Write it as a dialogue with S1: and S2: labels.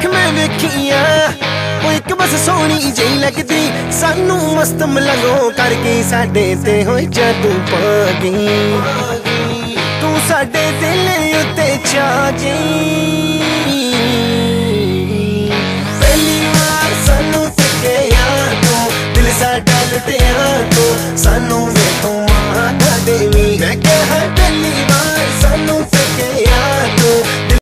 S1: ਅੱਖ ਮੈਂ ਵੇਖੀਆਂ। ਉਹ ਇੱਕ ਬਸ ਸੋਹਣੀ ਜਿਹੀ ਲੱਗਦੀ। ਸਾਨੂੰ ਮਸਤ ਮਲੰਗੋ ਕਰਕੇ ਸਾਡੇ ਤੇ ਹੋਈ ਜਾਦੂ ਪਾ ਗਈ ਤੂੰ ਸਾਡੇ ਦਿਲ ਉੱਤੇ ਛਾ ਗਈ ਸਾਨੂੰ ਤੱਕਿਆ ਤੂੰ। ਦਿਲ ਸਾਡਾ ਲੁੱਟਿਆ ਤੂੰ। ਸਾਨੂੰ